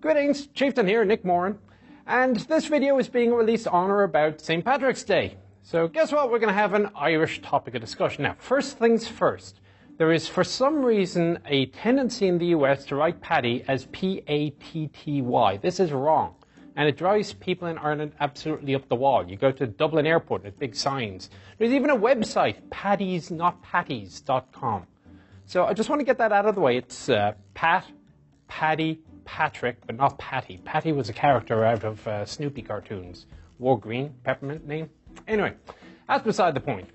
Greetings, Chieftain here, Nick Moran, and this video is being released on or about St. Patrick's Day. So guess what? We're going to have an Irish topic of discussion. Now, first things first, there is for some reason a tendency in the US to write Paddy as P-A-T-T-Y. This is wrong. And it drives people in Ireland absolutely up the wall. You go to Dublin Airport, there's big signs. There's even a website, paddysnotpatties.com. So I just want to get that out of the way. It's uh, Pat, Paddy, Patrick, but not Patty. Patty was a character out of uh, Snoopy cartoons. War green, peppermint name. Anyway, that's beside the point.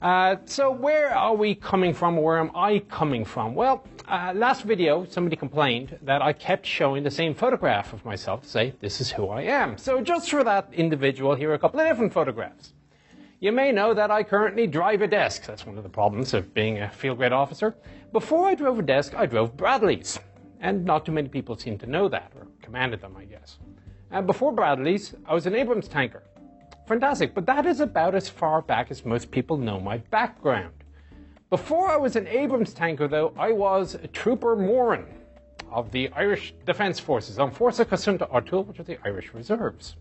Uh, so where are we coming from? Where am I coming from? Well, uh, last video, somebody complained that I kept showing the same photograph of myself say, this is who I am. So just for that individual, here are a couple of different photographs. You may know that I currently drive a desk. That's one of the problems of being a field grade officer. Before I drove a desk, I drove Bradleys. And not too many people seem to know that, or commanded them, I guess. And before Bradley's, I was an Abrams tanker. Fantastic, but that is about as far back as most people know my background. Before I was an Abrams tanker, though, I was a Trooper Moran of the Irish Defence Forces on Fórsa Cosanta Áitiúil, which are the Irish Reserves.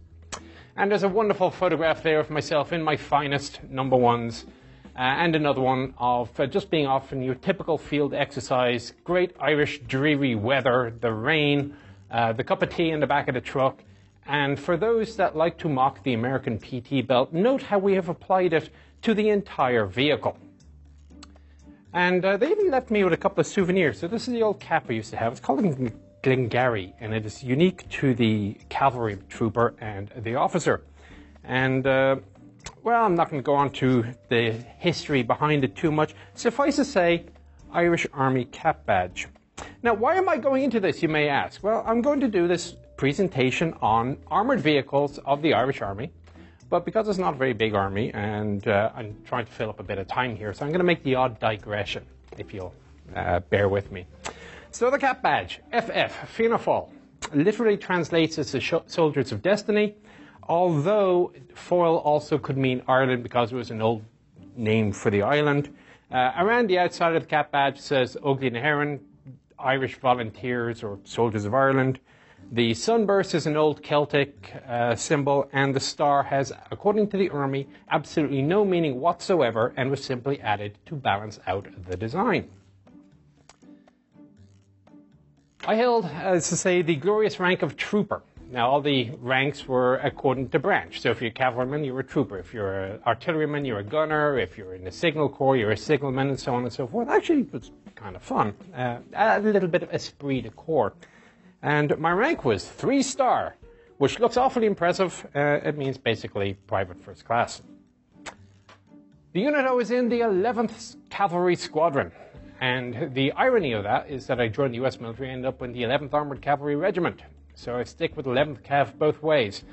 And there's a wonderful photograph there of myself in my finest number ones uh, and another one of uh, just being off in your typical field exercise, great Irish dreary weather, the rain, uh, the cup of tea in the back of the truck. And for those that like to mock the American PT belt, note how we have applied it to the entire vehicle. And uh, they even left me with a couple of souvenirs. So this is the old cap I used to have. It's called a Glengarry, and it is unique to the cavalry trooper and the officer. And uh, well, I'm not going to go on to the history behind it too much. Suffice to say, Irish Army cap badge. Now, why am I going into this, you may ask? Well, I'm going to do this presentation on armored vehicles of the Irish Army, but because it's not a very big army, and uh, I'm trying to fill up a bit of time here, so I'm going to make the odd digression, if you'll uh, bear with me. So the cap badge, FF, Fianna Fáil, literally translates as the Soldiers of Destiny, although Fáil also could mean Ireland because it was an old name for the island. Uh, around the outside of the cap badge says na hÉireann, Irish Volunteers or Soldiers of Ireland. The sunburst is an old Celtic uh, symbol, and the star has, according to the Army, absolutely no meaning whatsoever and was simply added to balance out the design. I held, as to say, the glorious rank of trooper. Now, all the ranks were according to branch. So if you're a cavalryman, you're a trooper. If you're an artilleryman, you're a gunner. If you're in the signal corps, you're a signalman, and so on and so forth. Actually, it was kind of fun. Uh, a little bit of esprit de corps. And my rank was three star, which looks awfully impressive. Uh, it means basically private first class. The unit I was in, the 11th Cavalry Squadron. And the irony of that is that I joined the US military and ended up in the 11th Armored Cavalry Regiment. So I stick with 11th Cav both ways.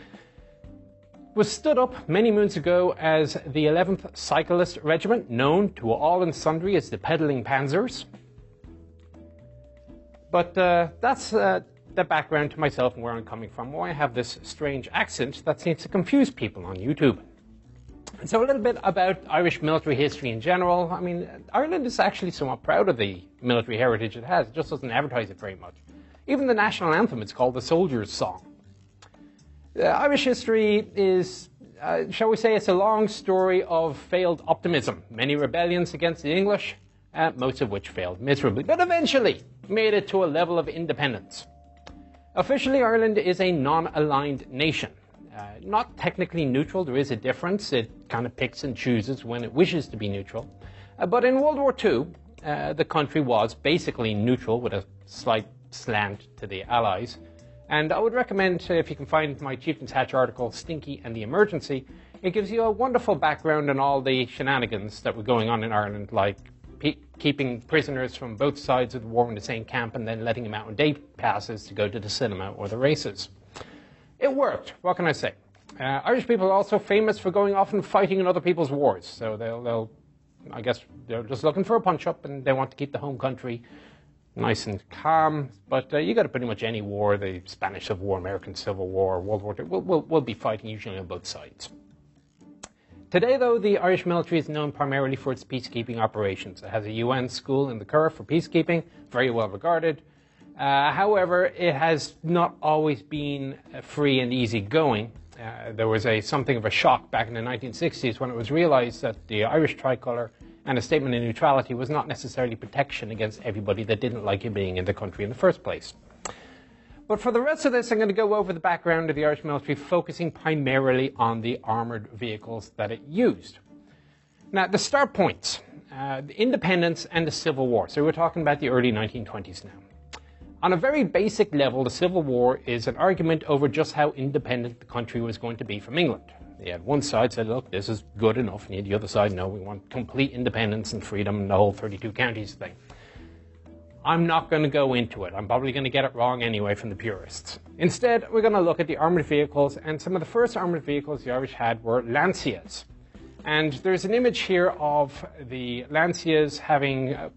Was stood up many moons ago as the 11th Cyclist Regiment, known to all and sundry as the Pedaling Panzers. But uh, that's uh, the background to myself and where I'm coming from, why I have this strange accent that seems to confuse people on YouTube. So a little bit about Irish military history in general. I mean, Ireland is actually somewhat proud of the military heritage it has. It just doesn't advertise it very much. Even the national anthem, it's called the Soldier's Song. Uh, Irish history is, uh, shall we say, it's a long story of failed optimism. Many rebellions against the English, uh, most of which failed miserably, but eventually made it to a level of independence. Officially, Ireland is a non-aligned nation. Uh, not technically neutral, there is a difference. It kind of picks and chooses when it wishes to be neutral. Uh, but in World War II, uh, the country was basically neutral with a slight slant to the Allies. And I would recommend, uh, if you can find my Chieftain's Hatch article, Stinky and the Emergency, it gives you a wonderful background on all the shenanigans that were going on in Ireland, like pe- keeping prisoners from both sides of the war in the same camp and then letting them out on day passes to go to the cinema or the races. It worked, what can I say? Uh, Irish people are also famous for going off and fighting in other people's wars. So they'll, they'll I guess, they're just looking for a punch up and they want to keep the home country nice and calm. But uh, you go to pretty much any war, the Spanish Civil War, American Civil War, World War II, we'll, we'll, we'll be fighting usually on both sides. Today, though, the Irish military is known primarily for its peacekeeping operations. It has a UN school in the Curragh for peacekeeping, very well regarded. Uh, however, it has not always been free and easy going. Uh, there was a something of a shock back in the 1960s when it was realized that the Irish tricolour and a statement of neutrality was not necessarily protection against everybody that didn't like you being in the country in the first place. But for the rest of this, I'm going to go over the background of the Irish military, focusing primarily on the armoured vehicles that it used. Now, the start points, uh, the independence and the Civil War. So we're talking about the early 1920s now. On a very basic level, the Civil War is an argument over just how independent the country was going to be from England. You had one side said, look, this is good enough, and the other side, no, we want complete independence and freedom and the whole 32 counties thing. I'm not going to go into it. I'm probably going to get it wrong anyway from the purists. Instead, we're going to look at the armoured vehicles, and some of the first armoured vehicles the Irish had were Lancias. And there's an image here of the Lancias having uh,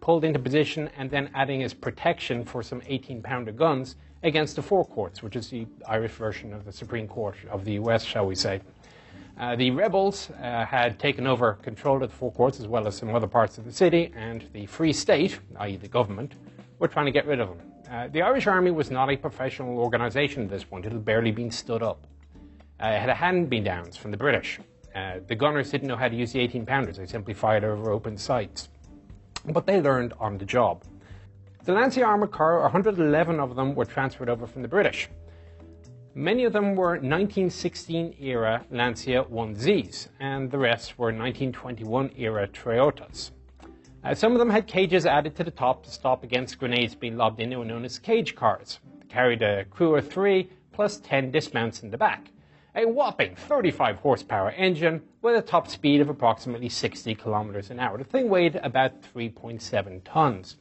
pulled into position and then adding as protection for some 18 pounder guns against the Four Courts, which is the Irish version of the Supreme Court of the US, shall we say. Uh, the rebels uh, had taken over control of the Four Courts as well as some other parts of the city, and the Free State, i.e., the government, were trying to get rid of them. Uh, the Irish Army was not a professional organisation at this point, it had barely been stood up. Uh, it had hand me downs from the British. Uh, the gunners didn't know how to use the 18 pounders, they simply fired over open sights but they learned on the job. The Lancia armoured car, 111 of them were transferred over from the British. Many of them were 1916 era Lancia 1Zs, and the rest were 1921 era Triotas. Uh, some of them had cages added to the top to stop against grenades being lobbed in. They were known as cage cars. They carried a crew of three plus 10 dismounts in the back a whopping 35 horsepower engine with a top speed of approximately 60 kilometers an hour. The thing weighed about 3.7 tons.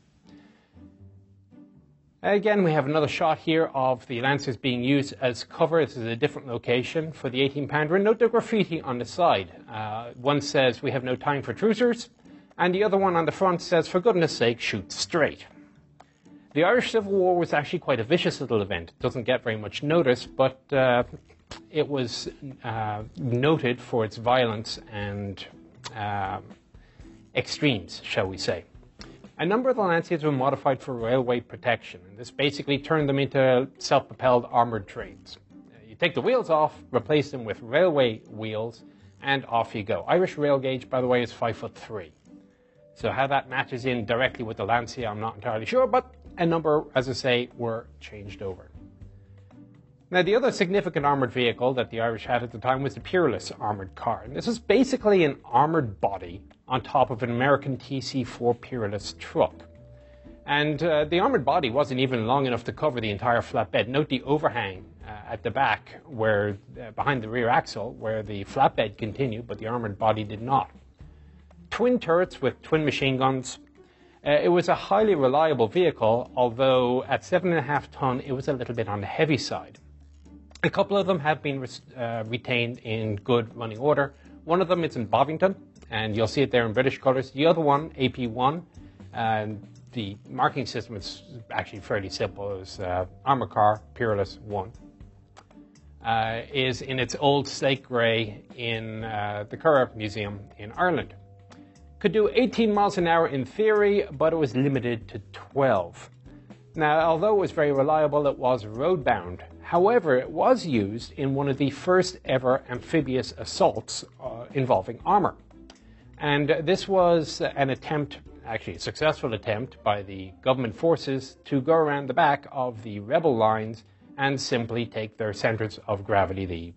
Again, we have another shot here of the Lancias being used as cover. This is a different location for the 18 pounder. Note the graffiti on the side. Uh, one says, We have no time for trucers. And the other one on the front says, For goodness sake, shoot straight. The Irish Civil War was actually quite a vicious little event. It doesn't get very much notice, but uh, it was uh, noted for its violence and uh, extremes, shall we say. A number of the Lancias were modified for railway protection, and this basically turned them into self propelled armoured trains. You take the wheels off, replace them with railway wheels, and off you go. Irish rail gauge, by the way, is 5 foot 3. So, how that matches in directly with the Lancia, I'm not entirely sure, but a number, as I say, were changed over. Now, the other significant armoured vehicle that the Irish had at the time was the Peerless armoured car. And this was basically an armoured body on top of an American TC 4 Peerless truck. And uh, the armoured body wasn't even long enough to cover the entire flatbed. Note the overhang uh, at the back, where uh, behind the rear axle, where the flatbed continued, but the armoured body did not. Twin turrets with twin machine guns. Uh, it was a highly reliable vehicle, although at 7.5 ton, it was a little bit on the heavy side. A couple of them have been uh, retained in good running order. One of them is in Bovington, and you'll see it there in British colours. The other one, AP1, and the marking system is actually fairly simple. It was uh, Armour Car Peerless 1. Uh, is in its old slate grey in uh, the Curragh Museum in Ireland. Could do 18 miles an hour in theory, but it was limited to 12. Now, although it was very reliable, it was road bound However, it was used in one of the first ever amphibious assaults uh, involving armor. And this was an attempt, actually a successful attempt, by the government forces to go around the back of the rebel lines and simply take their centers of gravity, the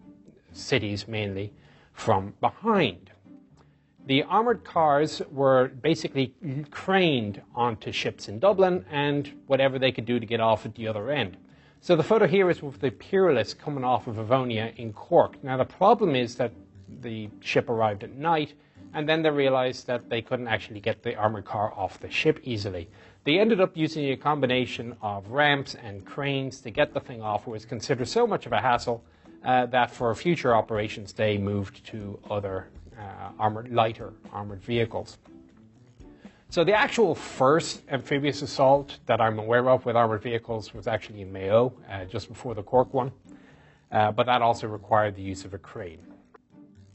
cities mainly, from behind. The armored cars were basically craned onto ships in Dublin and whatever they could do to get off at the other end. So the photo here is with the Peerless coming off of Arvonia in Cork. Now the problem is that the ship arrived at night and then they realized that they couldn't actually get the armored car off the ship easily. They ended up using a combination of ramps and cranes to get the thing off. It was considered so much of a hassle uh, that for future operations they moved to other uh, armored, lighter armored vehicles. So the actual first amphibious assault that I'm aware of with armored vehicles was actually in Mayo, uh, just before the Cork one, uh, but that also required the use of a crane.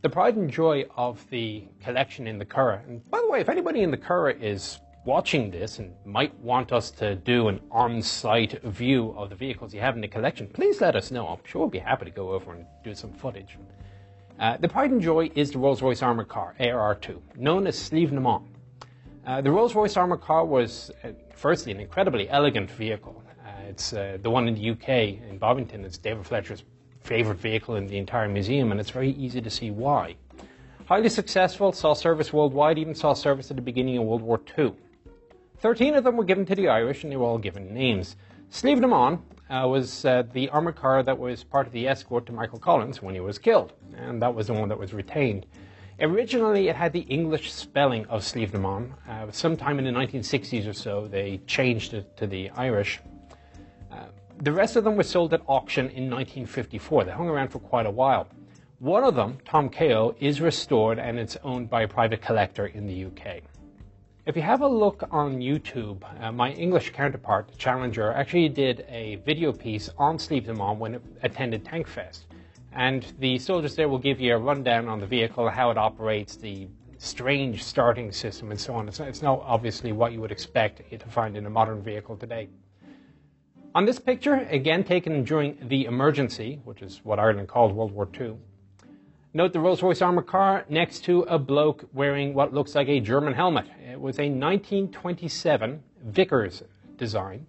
The pride and joy of the collection in the Curragh, and by the way, if anybody in the Curragh is watching this and might want us to do an on-site view of the vehicles you have in the collection, please let us know. I'm sure we'll be happy to go over and do some footage. Uh, the pride and joy is the Rolls-Royce armoured car, ARR2, known as Sliabh na mBan. Uh, the Rolls-Royce armoured car was, uh, firstly, an incredibly elegant vehicle. Uh, it's uh, the one in the UK, in Bovington. It's David Fletcher's favourite vehicle in the entire museum, and it's very easy to see why. Highly successful, saw service worldwide, even saw service at the beginning of World War II. Thirteen of them were given to the Irish, and they were all given names. Sliabh na mBan uh, was uh, the armoured car that was part of the escort to Michael Collins when he was killed, and that was the one that was retained. Originally, it had the English spelling of Sliabh na. Uh, sometime in the 1960s or so, they changed it to the Irish. Uh, the rest of them were sold at auction in 1954. They hung around for quite a while. One of them, Tom Kao, is restored and it's owned by a private collector in the UK. If you have a look on YouTube, uh, my English counterpart, Challenger, actually did a video piece on Mán when it attended Tankfest. And the soldiers there will give you a rundown on the vehicle, how it operates, the strange starting system, and so on. It's, it's not obviously what you would expect to find in a modern vehicle today. On this picture, again taken during the emergency, which is what Ireland called World War II, note the Rolls Royce armored car next to a bloke wearing what looks like a German helmet. It was a 1927 Vickers design.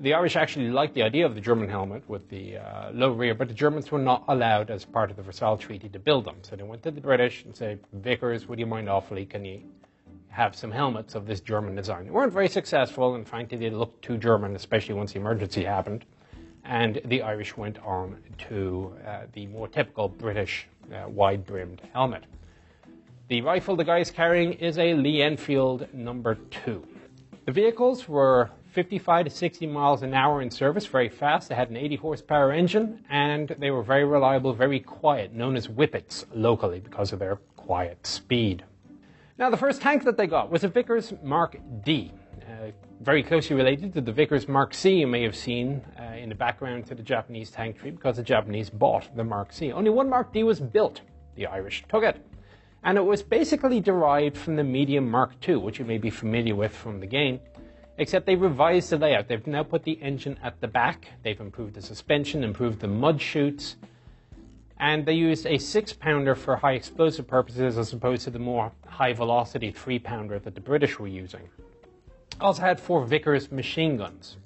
The Irish actually liked the idea of the German helmet with the uh, low rear, but the Germans were not allowed, as part of the Versailles Treaty, to build them. So they went to the British and said, Vickers, would you mind awfully, can you have some helmets of this German design? They weren't very successful, and frankly, they looked too German, especially once the emergency happened. And the Irish went on to uh, the more typical British uh, wide brimmed helmet. The rifle the guy is carrying is a Lee Enfield number two. The vehicles were 55 to 60 miles an hour in service, very fast. They had an 80 horsepower engine, and they were very reliable, very quiet, known as whippets locally because of their quiet speed. Now, the first tank that they got was a Vickers Mark D, uh, very closely related to the Vickers Mark C you may have seen uh, in the background to the Japanese tank tree because the Japanese bought the Mark C. Only one Mark D was built. The Irish took it. And it was basically derived from the medium Mark II, which you may be familiar with from the game except they revised the layout. They've now put the engine at the back. They've improved the suspension, improved the mud chutes, and they used a six pounder for high explosive purposes as opposed to the more high velocity three pounder that the British were using. Also had four Vickers machine guns.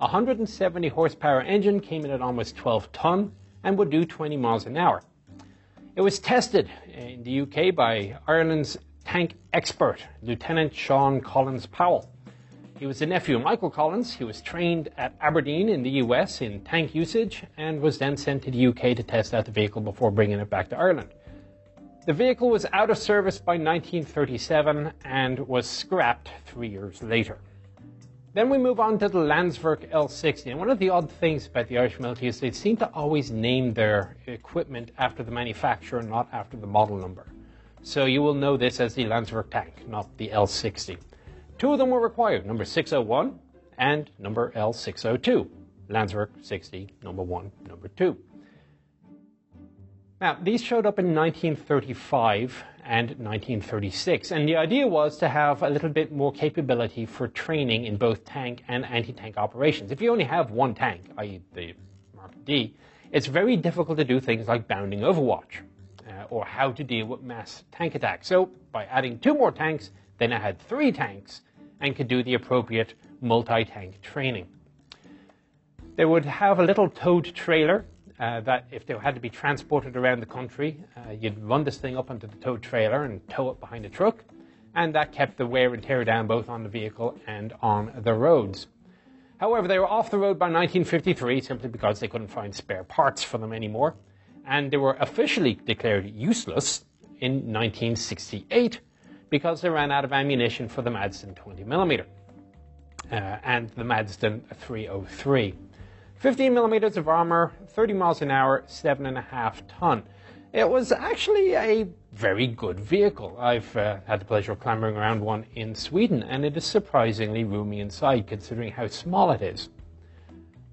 A 170 horsepower engine came in at almost 12 ton and would do 20 miles an hour. It was tested in the UK by Ireland's tank expert, Lieutenant Sean Collins Powell. He was the nephew of Michael Collins. He was trained at Aberdeen in the US in tank usage and was then sent to the UK to test out the vehicle before bringing it back to Ireland. The vehicle was out of service by 1937 and was scrapped three years later. Then we move on to the Landsverk L60. And one of the odd things about the Irish military is they seem to always name their equipment after the manufacturer, not after the model number. So you will know this as the Landsverk tank, not the L60. Two of them were required, number 601 and number L602. Landsverk 60, number 1, number 2. Now, these showed up in 1935 and 1936, and the idea was to have a little bit more capability for training in both tank and anti-tank operations. If you only have one tank, i.e. the Mark D, it's very difficult to do things like bounding overwatch uh, or how to deal with mass tank attacks. So by adding two more tanks, they now had three tanks and could do the appropriate multi-tank training. They would have a little towed trailer uh, that if they had to be transported around the country, uh, you'd run this thing up onto the towed trailer and tow it behind a truck, and that kept the wear and tear down both on the vehicle and on the roads. However, they were off the road by 1953 simply because they couldn't find spare parts for them anymore, and they were officially declared useless in 1968 because they ran out of ammunition for the Madsen 20mm uh, and the Madsen 303. 15 millimeters of armor, 30 miles an hour, 7.5 ton. It was actually a very good vehicle. I've uh, had the pleasure of clambering around one in Sweden, and it is surprisingly roomy inside considering how small it is.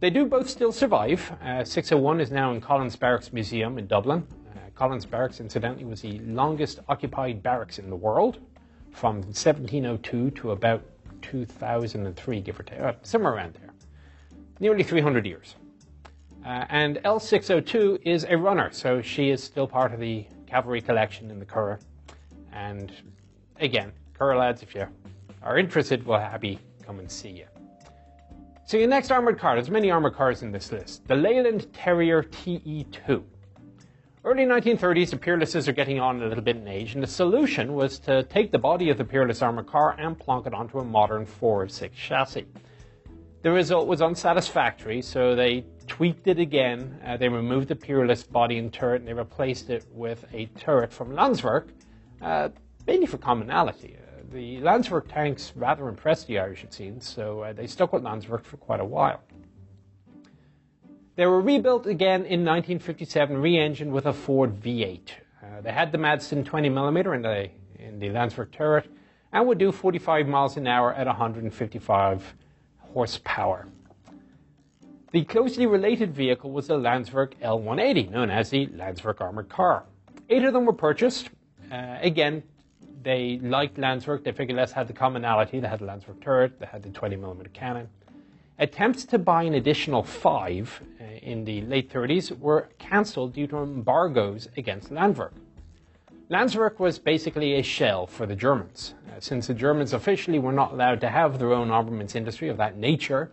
They do both still survive. Uh, 601 is now in Collins Barracks Museum in Dublin. Uh, Collins Barracks, incidentally, was the longest occupied barracks in the world from 1702 to about 2003, give or take, uh, somewhere around there. Nearly 300 years. Uh, and L602 is a runner, so she is still part of the cavalry collection in the Curragh. And again, Curragh lads, if you are interested, we'll happy come and see you. So your next armoured car, there's many armoured cars in this list. The Leyland Terrier TE2. Early 1930s, the Peerlesses are getting on a little bit in age, and the solution was to take the body of the Peerless armoured car and plonk it onto a modern 4 6 chassis. The result was unsatisfactory, so they tweaked it again. Uh, they removed the Peerless body and turret and they replaced it with a turret from Landsverk, uh, mainly for commonality. Uh, the Landsverk tanks rather impressed the Irish, it seems, so uh, they stuck with Landsverk for quite a while. They were rebuilt again in 1957, re-engined with a Ford V8. Uh, they had the Madsen 20mm in the, in the Landsverk turret and would do 45 miles an hour at 155 horsepower. The closely related vehicle was the Landsverk L180, known as the Landsverk armored car. Eight of them were purchased. Uh, again, they liked Landsverk. They figured let's have the commonality. They had the Landsverk turret. They had the 20mm cannon. Attempts to buy an additional five uh, in the late 30s were cancelled due to embargoes against Landsverk. Landsverk was basically a shell for the Germans. Uh, since the Germans officially were not allowed to have their own armaments industry of that nature,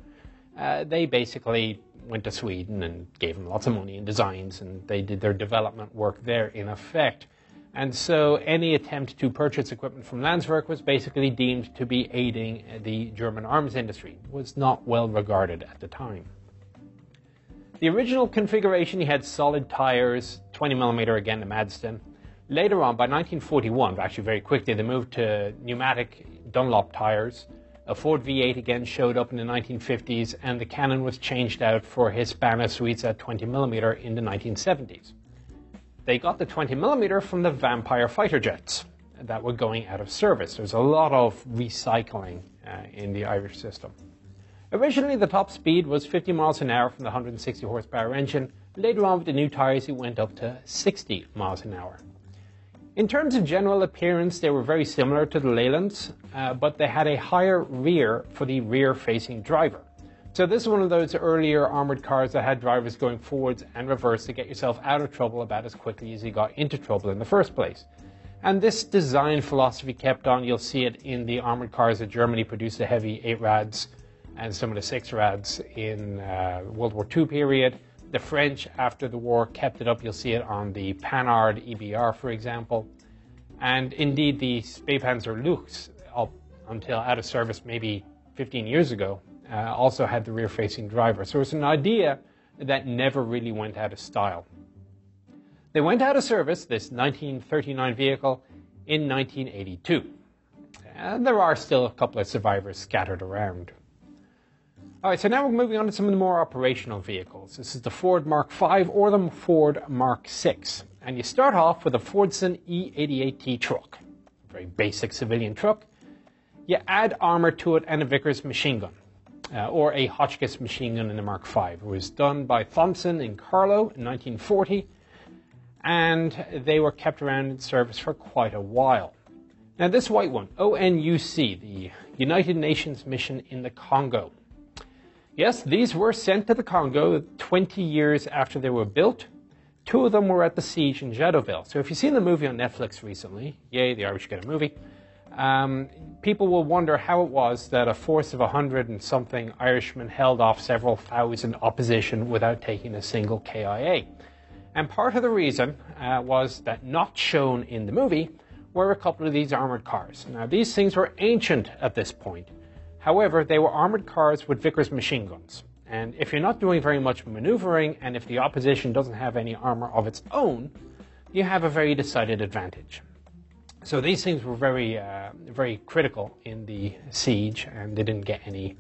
uh, they basically went to Sweden and gave them lots of money and designs, and they did their development work there in effect. And so any attempt to purchase equipment from Landsverk was basically deemed to be aiding the German arms industry. It was not well regarded at the time. The original configuration, he had solid tires, 20mm again, the Madsen. Later on, by 1941, actually very quickly, they moved to pneumatic Dunlop tires. A Ford V8 again showed up in the 1950s, and the cannon was changed out for Hispano Suiza 20mm in the 1970s. They got the 20 millimeter from the Vampire fighter jets that were going out of service. There's a lot of recycling uh, in the Irish system. Originally, the top speed was 50 miles an hour from the 160 horsepower engine. Later on, with the new tires, it went up to 60 miles an hour. In terms of general appearance, they were very similar to the Leylands, uh, but they had a higher rear for the rear facing driver. So this is one of those earlier armored cars that had drivers going forwards and reverse to get yourself out of trouble about as quickly as you got into trouble in the first place. And this design philosophy kept on. You'll see it in the armored cars that Germany produced the heavy 8 rads and some of the 6 rads in uh, World War II period. The French, after the war, kept it up. You'll see it on the Panhard EBR, for example. And indeed, the Spähpanzer Luchs, up until out of service maybe 15 years ago, uh, also had the rear facing driver. So it's an idea that never really went out of style. They went out of service, this 1939 vehicle, in 1982. And there are still a couple of survivors scattered around. All right, so now we're moving on to some of the more operational vehicles. This is the Ford Mark V or the Ford Mark VI. And you start off with a Fordson E88T truck, very basic civilian truck. You add armor to it and a Vickers machine gun uh, or a Hotchkiss machine gun in the Mark V. It was done by Thompson in Carlow in 1940, and they were kept around in service for quite a while. Now, this white one, ONUC, the United Nations mission in the Congo. Yes, these were sent to the Congo 20 years after they were built. Two of them were at the siege in Jadotville. So if you've seen the movie on Netflix recently, yay, the Irish get a movie, um, people will wonder how it was that a force of a hundred and something Irishmen held off several thousand opposition without taking a single KIA. And part of the reason uh, was that not shown in the movie were a couple of these armored cars. Now, these things were ancient at this point. However, they were armored cars with Vickers machine guns. And if you're not doing very much maneuvering, and if the opposition doesn't have any armor of its own, you have a very decided advantage. So these things were very, uh, very critical in the siege, and they didn't get any,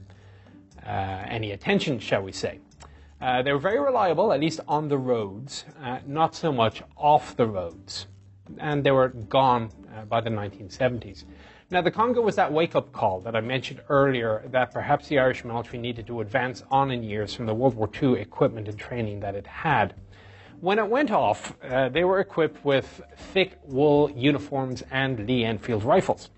uh, any attention, shall we say. Uh, they were very reliable, at least on the roads, uh, not so much off the roads, and they were gone uh, by the 1970s. Now, the Congo was that wake-up call that I mentioned earlier that perhaps the Irish military needed to advance on in years from the World War II equipment and training that it had. When it went off, uh, they were equipped with thick wool uniforms and Lee Enfield rifles.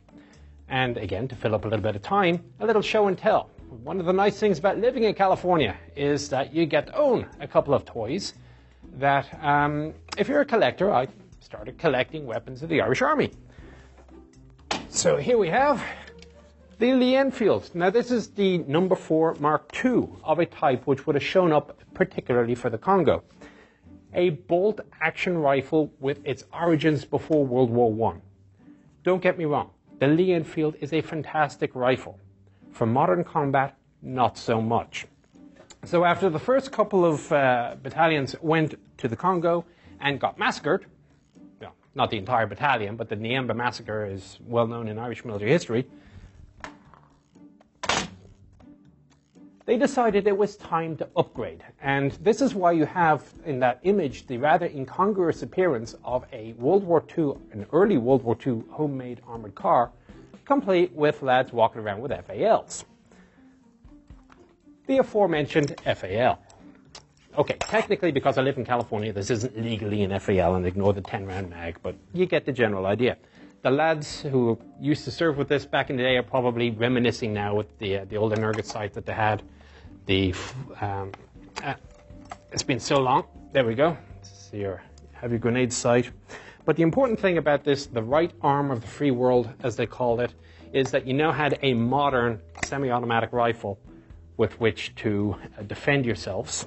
And again, to fill up a little bit of time, a little show and tell. One of the nice things about living in California is that you get to own a couple of toys that, um, if you're a collector, I started collecting weapons of the Irish Army. So here we have the Lee Enfield. Now this is the number 4 Mark II of a type which would have shown up particularly for the Congo. A bolt action rifle with its origins before World War I. Don't get me wrong, the Lee Enfield is a fantastic rifle. For modern combat, not so much. So after the first couple of uh, battalions went to the Congo and got massacred, well, not the entire battalion, but the Niemba massacre is well known in Irish military history, they decided it was time to upgrade. And this is why you have in that image the rather incongruous appearance of a World War II, an early World War II homemade armored car, complete with lads walking around with FALs. The aforementioned FAL. Okay, technically, because I live in California, this isn't legally an FAL and ignore the 10 round mag, but you get the general idea. The lads who used to serve with this back in the day are probably reminiscing now with the, uh, the old Energa sight that they had the um, uh, it's been so long. There we go. See your have your grenade sight. But the important thing about this, the right arm of the free world, as they called it, is that you now had a modern semi-automatic rifle with which to uh, defend yourselves.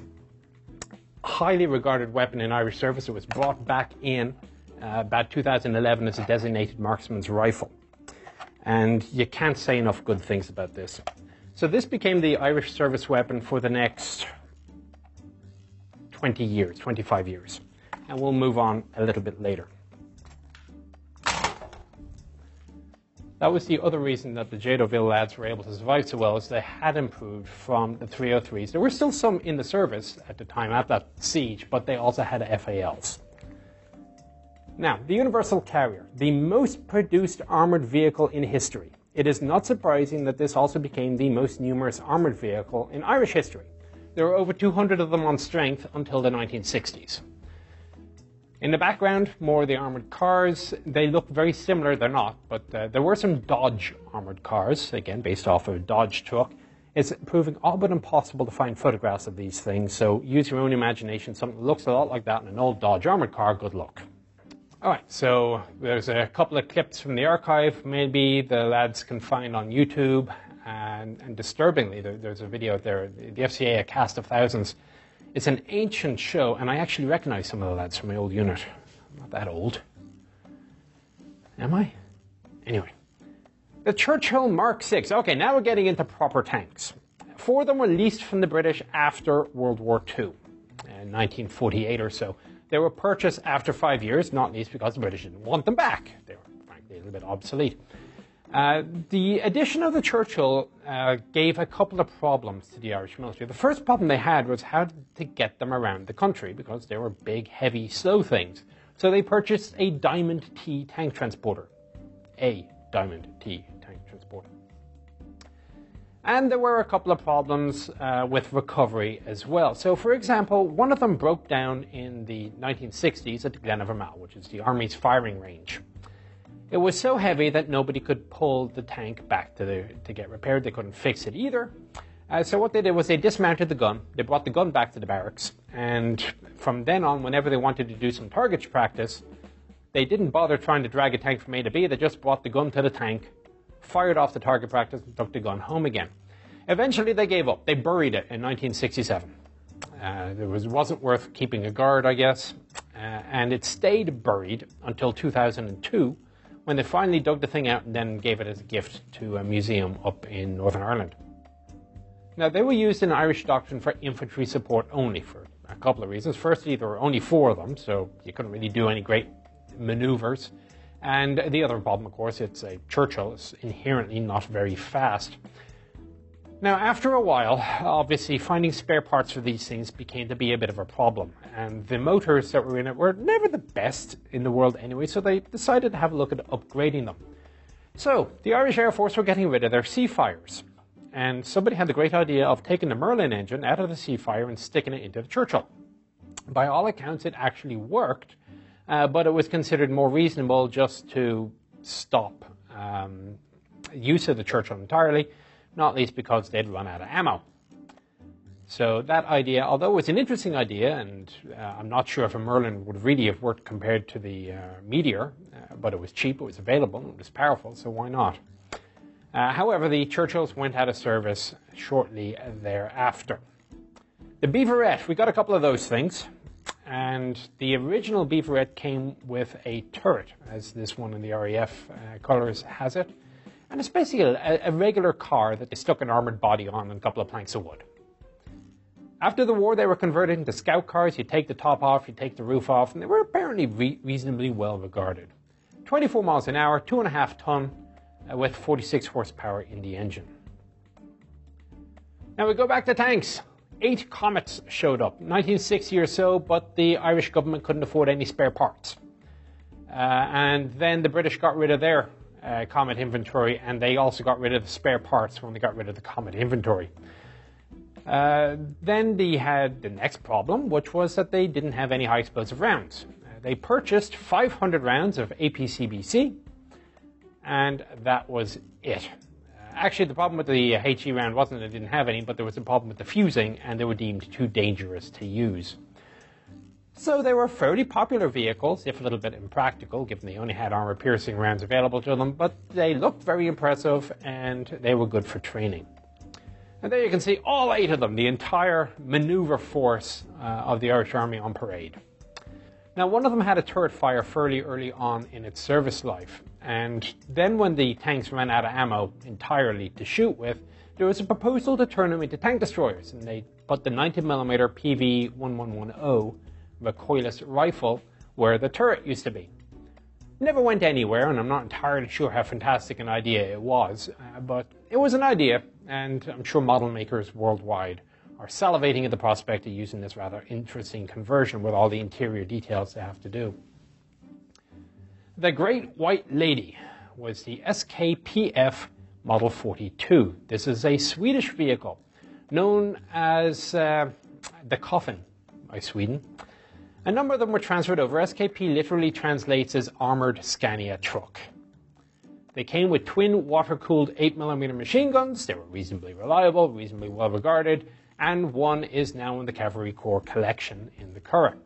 Highly regarded weapon in Irish service. It was brought back in uh, about 2011 as a designated marksman's rifle. And you can't say enough good things about this. So this became the Irish service weapon for the next 20 years, 25 years. And we'll move on a little bit later. That was the other reason that the Jadotville lads were able to survive so well, is they had improved from the 303s. There were still some in the service at the time at that siege, but they also had FALs. Now, the Universal Carrier, the most produced armored vehicle in history. It is not surprising that this also became the most numerous armoured vehicle in Irish history. There were over 200 of them on strength until the 1960s. In the background, more of the armoured cars. They look very similar, they're not, but uh, there were some Dodge armoured cars, again based off of a Dodge truck. It's proving all but impossible to find photographs of these things, so use your own imagination. Something that looks a lot like that in an old Dodge armoured car, good luck. All right, so there's a couple of clips from the archive. Maybe the lads can find on YouTube. And, and disturbingly, there, there's a video there. The FCA, A Cast of Thousands. It's an ancient show, and I actually recognize some of the lads from my old unit. I'm not that old. Am I? Anyway. The Churchill Mark VI. Okay, now we're getting into proper tanks. Four of them were leased from the British after World War II, in 1948 or so. They were purchased after five years, not least because the British didn't want them back. They were, frankly, a little bit obsolete. Uh, the addition of the Churchill uh, gave a couple of problems to the Irish military. The first problem they had was how to get them around the country because they were big, heavy, slow things. So they purchased a Diamond T tank transporter. A Diamond T and there were a couple of problems uh, with recovery as well. So, for example, one of them broke down in the 1960s at Glen of Imaal, which is the Army's firing range. It was so heavy that nobody could pull the tank back to, the, to get repaired. They couldn't fix it either. Uh, so what they did was they dismounted the gun. They brought the gun back to the barracks, and from then on, whenever they wanted to do some targets practice, they didn't bother trying to drag a tank from A to B. They just brought the gun to the tank, fired off the target practice, and took the gun home again. Eventually, they gave up. They buried it in 1967. Uh, it was, wasn't worth keeping a guard, I guess, uh, and it stayed buried until 2002 when they finally dug the thing out and then gave it as a gift to a museum up in Northern Ireland. Now, they were used in Irish doctrine for infantry support only for a couple of reasons. Firstly, there were only four of them, so you couldn't really do any great maneuvers. And the other problem, of course, it's a Churchill. It's inherently not very fast. Now, after a while, obviously, finding spare parts for these things became to be a bit of a problem. And the motors that were in it were never the best in the world anyway, so they decided to have a look at upgrading them. So, the Irish Air Force were getting rid of their Seafires. And somebody had the great idea of taking the Merlin engine out of the Seafire and sticking it into the Churchill. By all accounts, it actually worked, uh, but it was considered more reasonable just to stop um, use of the Churchill entirely, not least because they'd run out of ammo. So that idea, although it was an interesting idea, and uh, I'm not sure if a Merlin would really have worked compared to the uh, Meteor, uh, but it was cheap, it was available, it was powerful, so why not? Uh, however, the Churchills went out of service shortly thereafter. The Beaverette, we got a couple of those things, and the original Beaverette came with a turret, as this one in the RAF uh, colours has it, and it's basically a, a regular car that they stuck an armoured body on and a couple of planks of wood. After the war, they were converted into scout cars. You take the top off, you take the roof off, and they were apparently re- reasonably well regarded. 24 miles an hour, two and a half ton, uh, with 46 horsepower in the engine. Now we go back to tanks. Eight Comets showed up, 1960 or so, but the Irish government couldn't afford any spare parts. Uh, and then the British got rid of their uh, Comet inventory, and they also got rid of the spare parts when they got rid of the Comet inventory. Uh, then they had the next problem, which was that they didn't have any high explosive rounds. Uh, they purchased 500 rounds of APCBC, and that was it. Uh, actually, the problem with the HE round wasn't that they didn't have any, but there was a problem with the fusing, and they were deemed too dangerous to use. So they were fairly popular vehicles, if a little bit impractical, given they only had armor piercing rounds available to them, but they looked very impressive and they were good for training. And there you can see all eight of them, the entire maneuver force uh, of the Irish Army on parade. Now, one of them had a turret fire fairly early on in its service life, and then when the tanks ran out of ammo entirely to shoot with, there was a proposal to turn them into tank destroyers, and they put the 90mm PV 1110 recoilless rifle where the turret used to be. Never went anywhere, and I'm not entirely sure how fantastic an idea it was, uh, but it was an idea, and I'm sure model makers worldwide are salivating at the prospect of using this rather interesting conversion with all the interior details they have to do. The Great White Lady was the SKPF Model 42. This is a Swedish vehicle known as uh, the Coffin by Sweden. A number of them were transferred over. SKP literally translates as armored Scania truck. They came with twin water-cooled 8mm machine guns. They were reasonably reliable, reasonably well regarded, and one is now in the Cavalry Corps collection in the Curragh.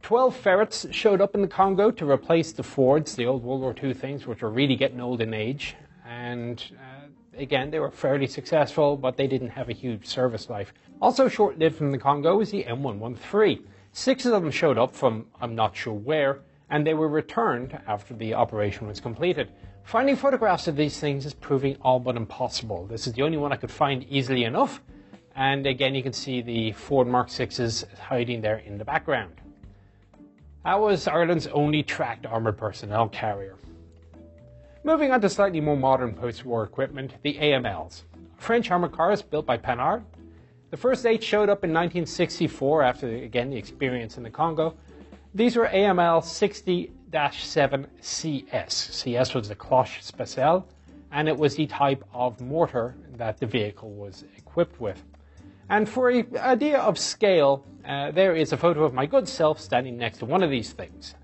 Twelve ferrets showed up in the Congo to replace the Fords, the old World War II things, which were really getting old in age. And uh, again, they were fairly successful, but they didn't have a huge service life. Also short lived in the Congo was the M113. Six of them showed up from I'm not sure where, and they were returned after the operation was completed. Finding photographs of these things is proving all but impossible. This is the only one I could find easily enough. And again, you can see the Ford Mark 6s hiding there in the background. That was Ireland's only tracked armoured personnel carrier. Moving on to slightly more modern post-war equipment, the AMLs. French armoured cars built by Panhard. The first eight showed up in 1964 after, again, the experience in the Congo. These were AML 60 7CS. CS was the Cloche Speciale, and it was the type of mortar that the vehicle was equipped with. And for an idea of scale, uh, there is a photo of my good self standing next to one of these things.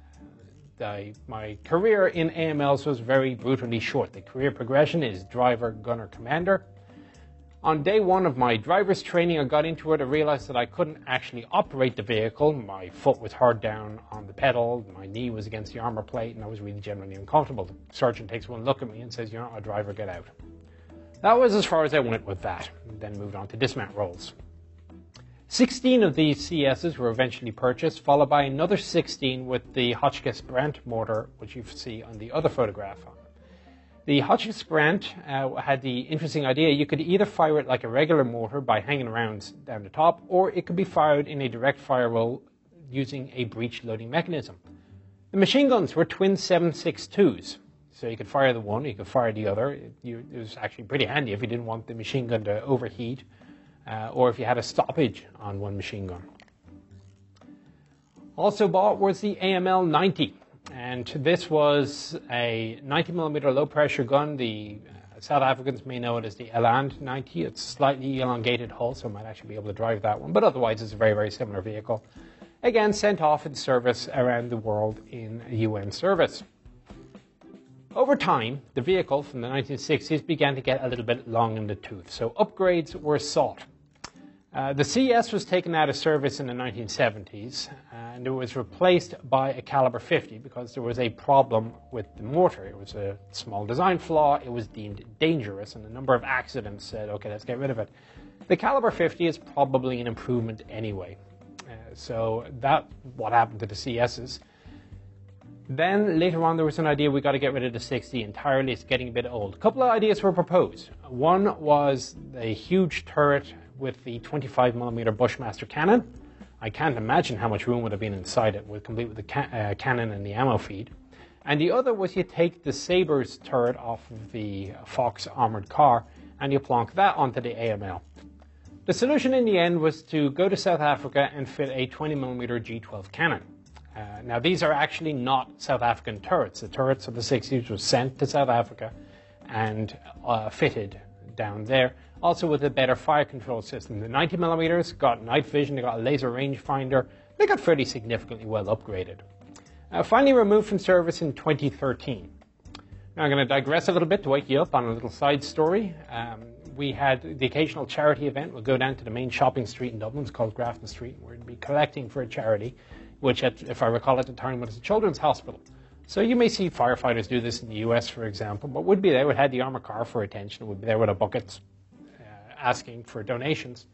I, my career in AMLs was very brutally short. The career progression is driver, gunner, commander, on day one of my driver's training, I got into it. I realized that I couldn't actually operate the vehicle. My foot was hard down on the pedal, my knee was against the armor plate, and I was really generally uncomfortable. The sergeant takes one look at me and says, You're not a driver, get out. That was as far as I went with that, then moved on to dismount rolls. 16 of these CSs were eventually purchased, followed by another 16 with the Hotchkiss Brandt mortar, which you see on the other photograph. The Hotchkiss Brandt uh, had the interesting idea you could either fire it like a regular mortar by hanging rounds down the top, or it could be fired in a direct fire roll using a breech loading mechanism. The machine guns were twin 7.62s, so you could fire the one, you could fire the other. It, you, it was actually pretty handy if you didn't want the machine gun to overheat, uh, or if you had a stoppage on one machine gun. Also bought was the AML 90. And this was a 90 millimeter low pressure gun. The uh, South Africans may know it as the Eland 90. It's slightly elongated hull, so might actually be able to drive that one. But otherwise, it's a very, very similar vehicle. Again, sent off in service around the world in UN service. Over time, the vehicle from the 1960s began to get a little bit long in the tooth, so upgrades were sought. Uh, the CS was taken out of service in the 1970s and it was replaced by a caliber 50 because there was a problem with the mortar. It was a small design flaw, it was deemed dangerous, and a number of accidents said, okay, let's get rid of it. The caliber 50 is probably an improvement anyway. Uh, so that what happened to the CSs. Then later on, there was an idea we got to get rid of the 60 entirely. It's getting a bit old. A couple of ideas were proposed. One was a huge turret with the 25 millimeter Bushmaster cannon. I can't imagine how much room would have been inside it, with complete with the ca- uh, cannon and the ammo feed. And the other was you take the Sabre's turret off of the Fox armored car and you plonk that onto the AML. The solution in the end was to go to South Africa and fit a 20mm G12 cannon. Uh, now, these are actually not South African turrets. The turrets of the 60s were sent to South Africa and uh, fitted down there, also with a better fire control system. The 90 millimeters got night vision, they got a laser rangefinder, they got fairly significantly well upgraded. Uh, finally removed from service in 2013. Now, I'm going to digress a little bit to wake you up on a little side story. Um, we had the occasional charity event. We'll go down to the main shopping street in Dublin. It's called Grafton Street. To be collecting for a charity, which, at, if I recall at the time, was a children's hospital. So you may see firefighters do this in the US, for example, but would be there, would have the armored car for attention, would be there with a bucket uh, asking for donations.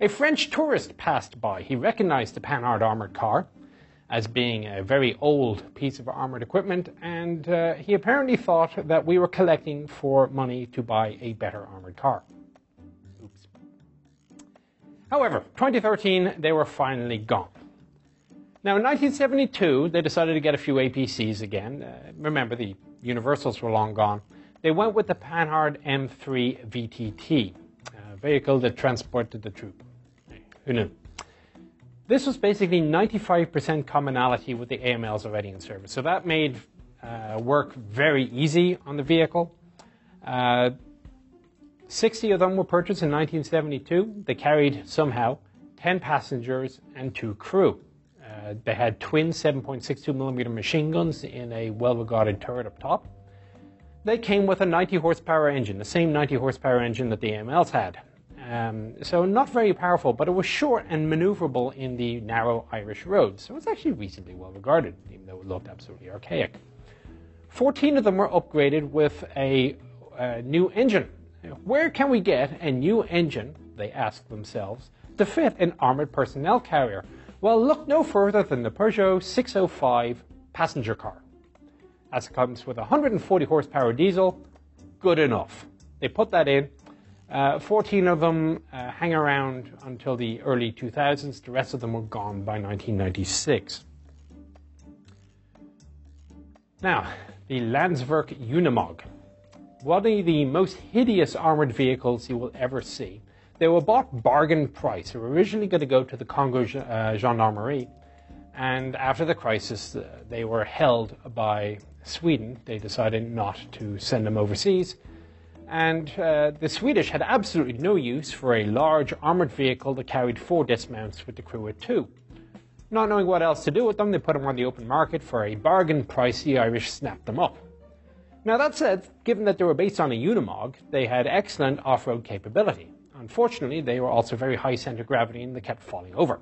A French tourist passed by. He recognized the Panhard armored car as being a very old piece of armored equipment, and uh, he apparently thought that we were collecting for money to buy a better armored car. Oops. However, 2013, they were finally gone. Now, in 1972, they decided to get a few APCs again. Uh, remember, the Universals were long gone. They went with the Panhard M3 VTT, vehicle that transported the troop. Who knew? This was basically 95% commonality with the AMLs already in service. So that made uh, work very easy on the vehicle. Uh, 60 of them were purchased in 1972. They carried somehow 10 passengers and two crew. Uh, they had twin 7.62 millimeter machine guns in a well-regarded turret up top. They came with a 90 horsepower engine, the same 90 horsepower engine that the AMLs had. Um, so not very powerful, but it was short and maneuverable in the narrow Irish roads. So it's actually reasonably well regarded, even though it looked absolutely archaic. 14 of them were upgraded with a, a new engine. Where can we get a new engine, they asked themselves, to fit an armored personnel carrier? Well, look no further than the Peugeot 605 passenger car. As it comes with 140 horsepower diesel, good enough. They put that in, uh, 14 of them uh, hang around until the early 2000s. The rest of them were gone by 1996. Now, the Landsverk Unimog. One of the most hideous armored vehicles you will ever see. They were bought bargain price. They were originally going to go to the Congo uh, Gendarmerie, and after the crisis, they were held by Sweden. They decided not to send them overseas and uh, the Swedish had absolutely no use for a large armored vehicle that carried four dismounts with the crew of two. Not knowing what else to do with them, they put them on the open market for a bargain price. The Irish snapped them up. Now, that said, given that they were based on a Unimog, they had excellent off road capability. Unfortunately, they were also very high center of gravity and they kept falling over.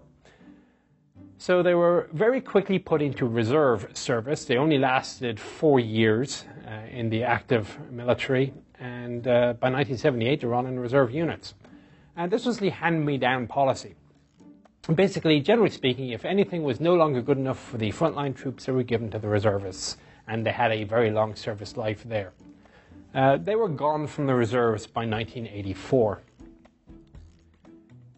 So they were very quickly put into reserve service. They only lasted four years uh, in the active military and uh, by 1978 they were on in reserve units. And this was the hand-me-down policy. Basically, generally speaking, if anything was no longer good enough for the frontline troops, they were given to the reservists, and they had a very long service life there. Uh, they were gone from the reserves by 1984.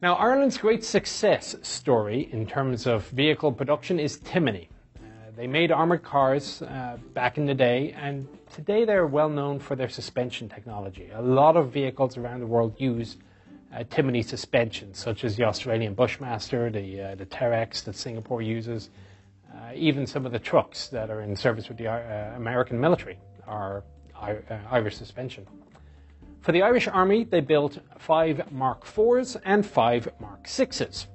Now, Ireland's great success story in terms of vehicle production is Timoney. They made armored cars uh, back in the day, and today they're well known for their suspension technology. A lot of vehicles around the world use uh, Timoney suspension, such as the Australian Bushmaster, the, uh, the Terrex that Singapore uses, uh, even some of the trucks that are in service with the uh, American military are uh, Irish suspension. For the Irish Army, they built five Mark IVs and five Mark VIs.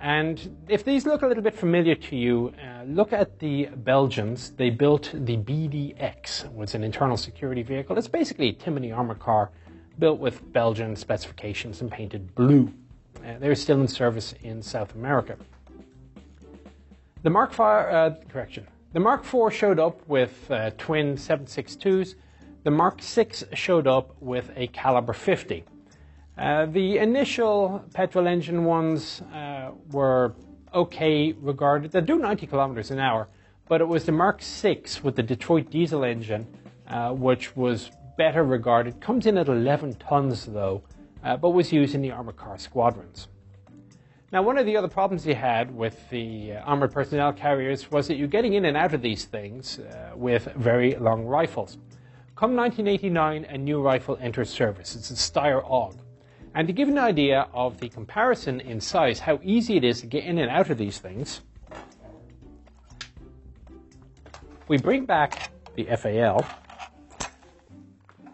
And if these look a little bit familiar to you, uh, look at the Belgians. They built the BDX, was an internal security vehicle. It's basically a Timoney armor car built with Belgian specifications and painted blue. Uh, they're still in service in South America. The Mark IV, uh, correction, the Mark IV showed up with uh, twin 762s. The Mark VI showed up with a caliber 50. Uh, the initial petrol engine ones uh, were okay regarded. They do 90 kilometers an hour, but it was the Mark VI with the Detroit diesel engine, uh, which was better regarded. Comes in at 11 tons though, uh, but was used in the armored car squadrons. Now, one of the other problems you had with the uh, armored personnel carriers was that you're getting in and out of these things uh, with very long rifles. Come 1989, a new rifle enters service. It's a Steyr AUG. And to give an idea of the comparison in size, how easy it is to get in and out of these things, we bring back the FAL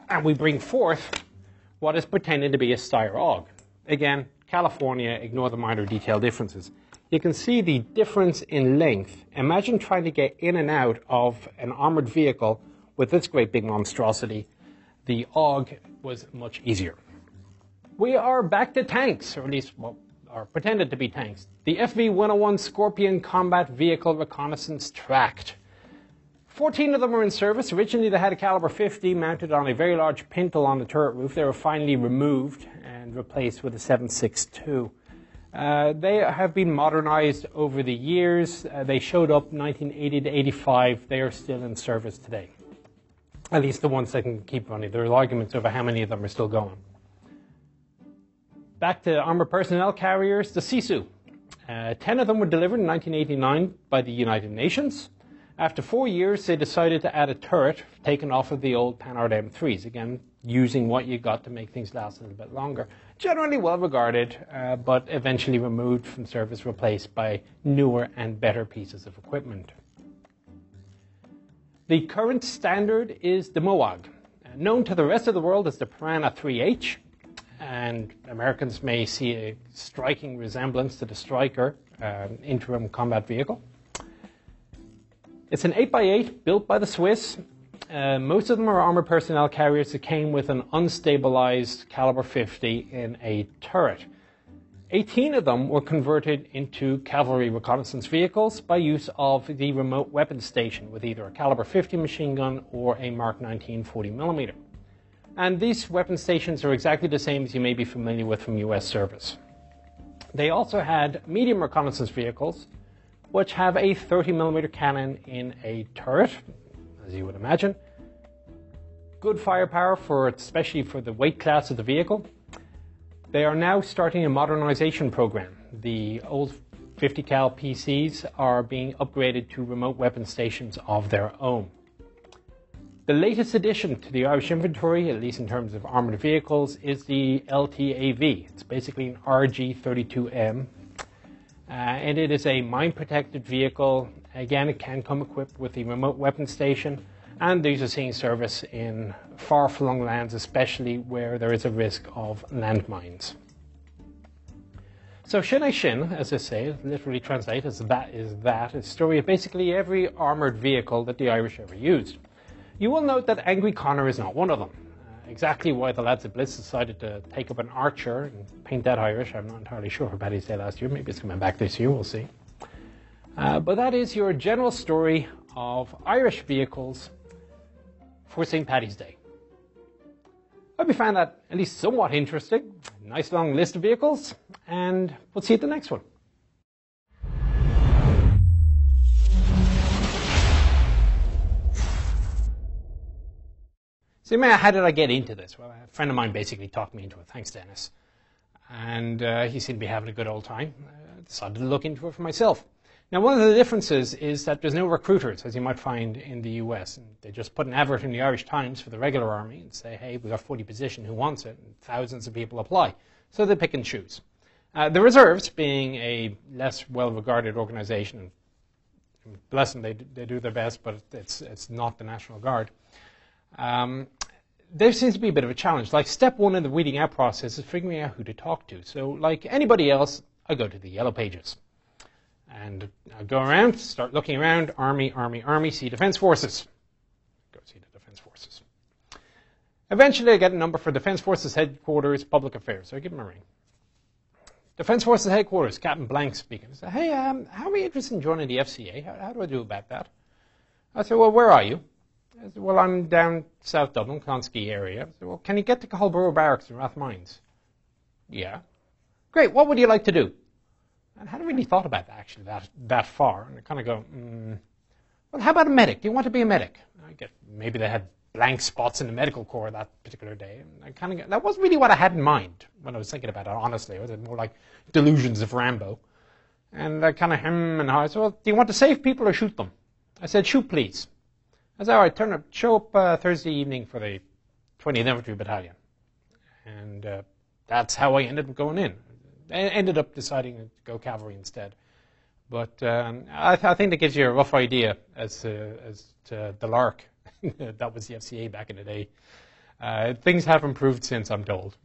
and we bring forth what is pretending to be a Steyr AUG. Again, California, ignore the minor detail differences. You can see the difference in length. Imagine trying to get in and out of an armored vehicle with this great big monstrosity. The AUG was much easier we are back to tanks, or at least, well, are pretended to be tanks. The FV-101 Scorpion Combat Vehicle Reconnaissance Tracked. 14 of them were in service. Originally, they had a caliber 50 mounted on a very large pintle on the turret roof. They were finally removed and replaced with a 762. Uh, they have been modernized over the years. Uh, they showed up 1980 to 85. They are still in service today. At least the ones that can keep running. There are arguments over how many of them are still going. Back to armored personnel carriers, the Sisu. Uh, ten of them were delivered in 1989 by the United Nations. After four years, they decided to add a turret taken off of the old Panhard M3s, again, using what you got to make things last a little bit longer. Generally well regarded, uh, but eventually removed from service, replaced by newer and better pieces of equipment. The current standard is the Mowag, known to the rest of the world as the Piranha 3H and Americans may see a striking resemblance to the Stryker um, interim combat vehicle. It's an 8x8 built by the Swiss. Uh, most of them are armored personnel carriers that came with an unstabilized caliber 50 in a turret. 18 of them were converted into cavalry reconnaissance vehicles by use of the remote weapon station with either a caliber 50 machine gun or a Mark 19 40 millimeter. And these weapon stations are exactly the same as you may be familiar with from US service. They also had medium reconnaissance vehicles, which have a 30 millimeter cannon in a turret, as you would imagine. Good firepower for especially for the weight class of the vehicle. They are now starting a modernization program. The old 50 cal PCs are being upgraded to remote weapon stations of their own. The latest addition to the Irish inventory, at least in terms of armoured vehicles, is the LTAV. It's basically an RG32M, uh, and it is a mine protected vehicle. Again, it can come equipped with a remote weapon station, and these are seeing service in far flung lands, especially where there is a risk of landmines. So Sin é sin, as I say, literally translated as that is that, is story of basically every armoured vehicle that the Irish ever used. You will note that Angry Connor is not one of them. Uh, exactly why the lads at Blitz decided to take up an archer and paint that Irish, I'm not entirely sure for Paddy's Day last year. Maybe it's coming back this year, we'll see. Uh, but that is your general story of Irish vehicles for St. Paddy's Day. I hope you found that at least somewhat interesting. Nice long list of vehicles, and we'll see you at the next one. So, how did I get into this? Well, a friend of mine basically talked me into it. Thanks, Dennis. And uh, he seemed to be having a good old time. Decided to look into it for myself. Now, one of the differences is that there's no recruiters, as you might find in the US. And they just put an advert in the Irish Times for the regular army and say, hey, we've got 40 position, who wants it? And thousands of people apply. So they pick and choose. Uh, the reserves, being a less well-regarded organization, bless them, they, they do their best, but it's, it's not the National Guard. Um, there seems to be a bit of a challenge. Like step one in the weeding out process is figuring out who to talk to. So like anybody else, I go to the yellow pages. And I go around, start looking around, army, army, army, see defense forces. Go see the defense forces. Eventually I get a number for defense forces headquarters, public affairs. So I give him a ring. Defense Forces Headquarters, Captain Blank speaking. I said, hey, um, how are you interested in joining the FCA? How, how, do I do about that? I said, well, where are you? I said, well, I'm down South Dublin, Clonskeagh area. I said, well, can you get to Cathal Brugha Barracks in Rathmines? Yeah. Great, what would you like to do? And I hadn't really thought about that, actually, that, that far. And I kind of go, mm, well, how about a medic? Do you want to be a medic? I get, maybe they had blank spots in the medical corps that particular day. And I kind of that wasn't really what I had in mind when I was thinking about it. Honestly, it was more like delusions of Rambo. And I kind of hem and I said, "Well, do you want to save people or shoot them?" I said, "Shoot, please." I said, "All right, turn up, show up uh, Thursday evening for the 20th Infantry Battalion," and uh, that's how I ended up going in. Ended up deciding to go cavalry instead. But um, I, th- I, think that gives you a rough idea as to, as to the lark that was the FCA back in the day. Uh, things have improved since, I'm told.